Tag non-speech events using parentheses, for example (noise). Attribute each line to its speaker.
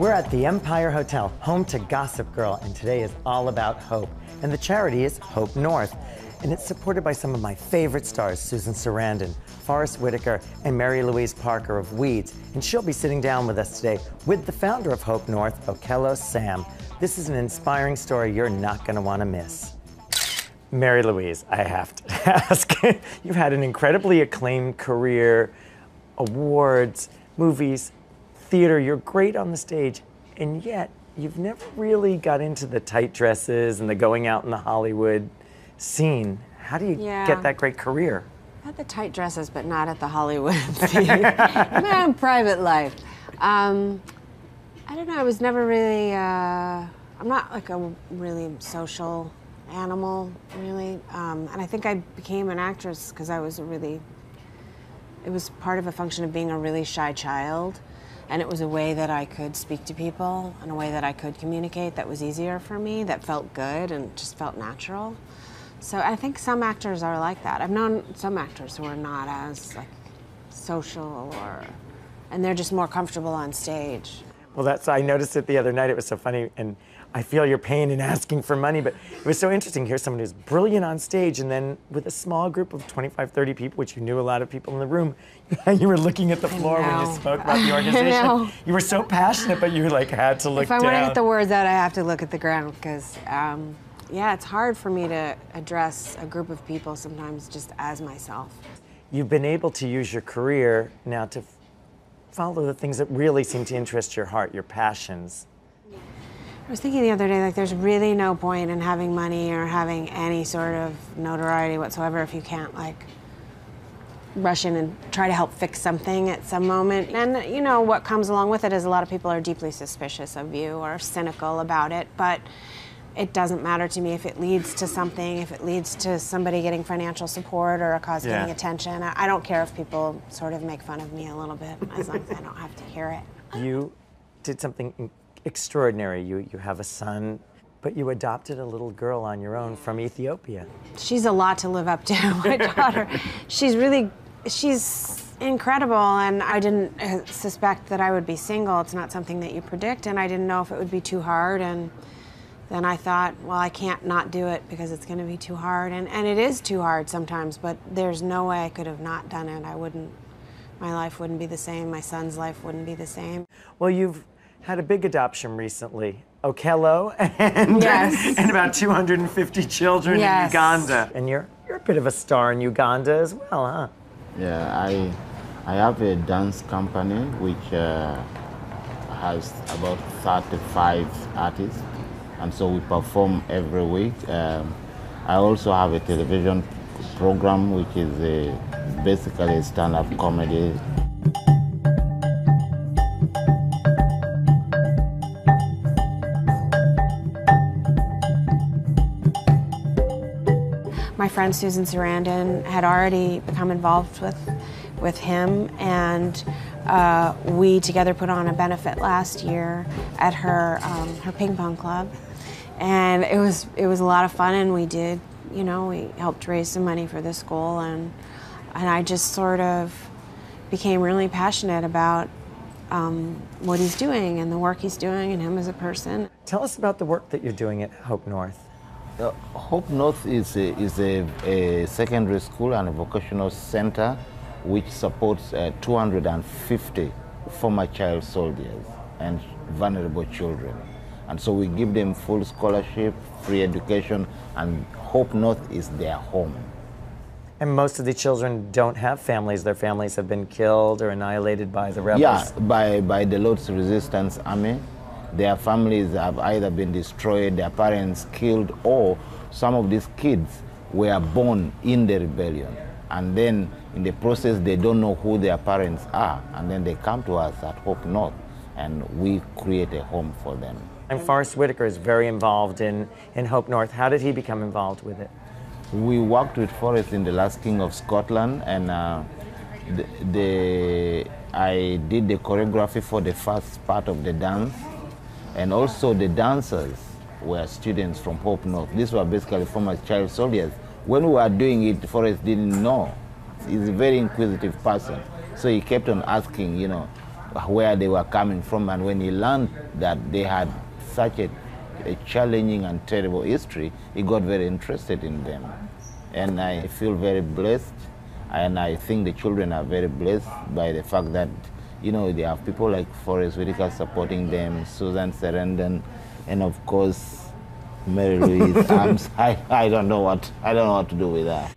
Speaker 1: We're at the Empire Hotel, home to Gossip Girl, and today is all about hope. And the charity is Hope North. And it's supported by some of my favorite stars, Susan Sarandon, Forest Whitaker, and Mary Louise Parker of Weeds. And she'll be sitting down with us today with the founder of Hope North, Okello Sam. This is an inspiring story you're not going to want to miss. Mary Louise, I have to (laughs) ask. You've had an incredibly acclaimed career, awards, movies, theater. You're great on the stage, and yet you've never really got into the tight dresses and the going out in the Hollywood scene. How do you
Speaker 2: Yeah.
Speaker 1: get that great career?
Speaker 2: At the tight dresses, but not at the Hollywood. (laughs) (laughs) own private life. Um, I don't know. I was never really. Uh, I'm not like a really social animal, really. Um, and I think I became an actress because I was a really. It was part of a function of being a really shy child, and it was a way that I could speak to people and a way that I could communicate that was easier for me, that felt good and just felt natural. So I think some actors are like that. I've known some actors who are not as like social or, and they're just more comfortable on stage.
Speaker 1: Well, that's I noticed it the other night. It was so funny, and I feel your pain in asking for money, but it was so interesting. Here's someone who's brilliant on stage, and then with a small group of 25, 30 people, which you knew a lot of people in the room, (laughs) you were looking at the floor when you spoke (laughs) about the organization. You were so passionate, but you like had to look
Speaker 2: If I
Speaker 1: down.
Speaker 2: want to get the words out, I have to look at the ground because, um, yeah, it's hard for me to address a group of people sometimes just as myself.
Speaker 1: You've been able to use your career now to follow the things that really seem to interest your heart, your passions.
Speaker 2: I was thinking the other day, like, there's really no point in having money or having any sort of notoriety whatsoever if you can't, like, rush in and try to help fix something at some moment. And, you know, what comes along with it is a lot of people are deeply suspicious of you or cynical about it, but it doesn't matter to me if it leads to something, if it leads to somebody getting financial support or a cause
Speaker 1: Yeah.
Speaker 2: getting attention. I I don't care if people sort of make fun of me a little bit, as long as I don't have to hear it. (laughs)
Speaker 1: You did something extraordinary. You, you have a son, but you adopted a little girl on your own from Ethiopia.
Speaker 2: she's a lot to live up to. (laughs) My daughter, she's really, she's incredible, and I didn't uh, suspect that I would be single. It's not something that you predict, and I didn't know if it would be too hard. And then I thought, well, I can't not do it because it's going to be too hard, and and it is too hard sometimes. But there's no way I could have not done it. I wouldn't. My life wouldn't be the same. My son's life wouldn't be the same.
Speaker 1: Well, you've had a big adoption recently. Okello (laughs) and,
Speaker 2: Yes.
Speaker 1: and about 250 children in
Speaker 2: Yes.
Speaker 1: Uganda. And you're, you're a bit of a star in Uganda as well, huh?
Speaker 3: Yeah, I, I have a dance company which uh, has about 35 artists, and so we perform every week. Um, I also have a television program which is a, basically a stand-up comedy.
Speaker 2: my friend Susan Sarandon had already become involved with with him, and uh, we together put on a benefit last year at her um, her ping pong club, and it was it was a lot of fun, and we did you know we helped raise some money for the school, and and I just sort of became really passionate about um, what he's doing and the work he's doing and him as a person.
Speaker 1: Tell us about the work that you're doing at Hope North.
Speaker 3: Uh, Hope North is a, is a, a secondary school and a vocational center which supports uh, 250 former child soldiers and vulnerable children. And so we give them full scholarship, free education, and Hope North is their home.
Speaker 1: And most of the children don't have families. Their families have been killed or annihilated by the rebels.
Speaker 3: Yeah, by, by the Lord's Resistance Army. Their families have either been destroyed, their parents killed, or some of these kids were born in the rebellion. And then in the process, they don't know who their parents are. And then they come to us at Hope North, and we create a home for them.
Speaker 1: And Forest Whitaker is very involved in, in Hope North. How did he become involved with it?
Speaker 3: We worked with Forest in The Last King of Scotland, and uh, the, the, I did the choreography for the first part of the dance, and also the dancers were students from Hope North. These were basically former child soldiers. When we were doing it, Forest didn't know. He's a very inquisitive person, so he kept on asking, you know, where they were coming from. And when he learned that they had such a, a challenging and terrible history, he got very interested in them. And I feel very blessed, and I think the children are very blessed by the fact that, you know, they have people like Forest Whitaker supporting them, Susan Sarandon, and of course, Mary Louise (laughs) Arms. I, I don't know what I don't know what to do with that.